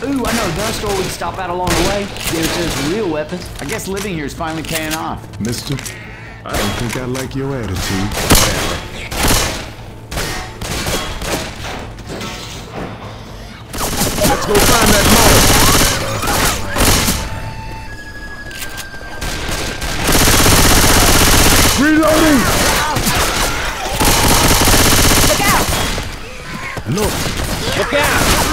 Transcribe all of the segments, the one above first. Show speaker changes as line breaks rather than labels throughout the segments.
Ooh, I know a gun store we can stop at along the way. Get us some real weapons. I guess living here is finally paying off.
Mister, I don't think I like your attitude. Let's go find that mall. Reloading!
Look out!
Look,
Look out!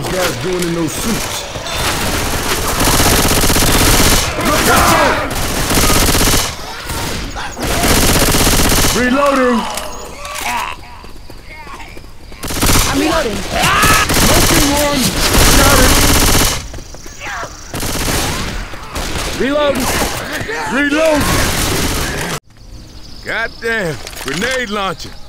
Those guys doing in those suits? Look out! Reloading!
I'm reloading.
Smoking one! Got it!
Reload!
Reload! Goddamn! Grenade launcher!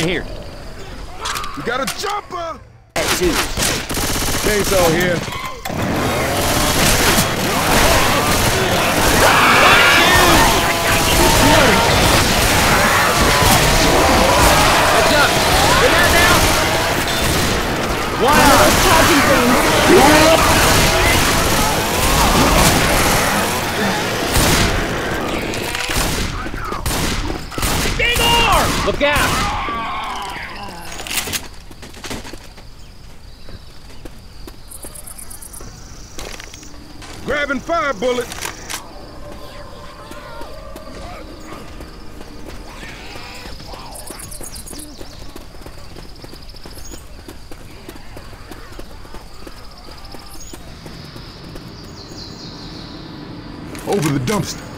In here.
We got a chopper!
That too.
Chainsaw here. Grabbing fire. Over the dumpster.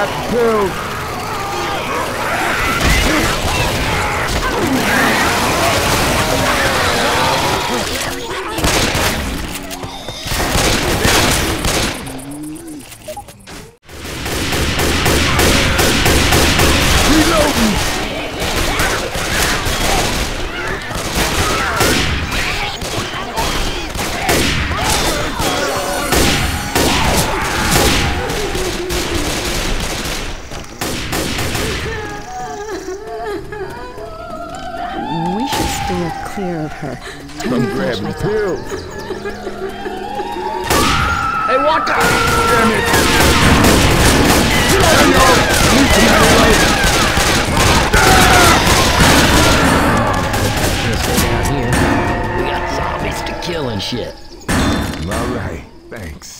Got the
steer clear of her. Turn
I'm
the
grabbing
flashlights off.
pills.
Hey, watch out!
Damn it. Hurry up. Need to reload.
Let's go down here. We got zombies to kill and shit.
All right, thanks.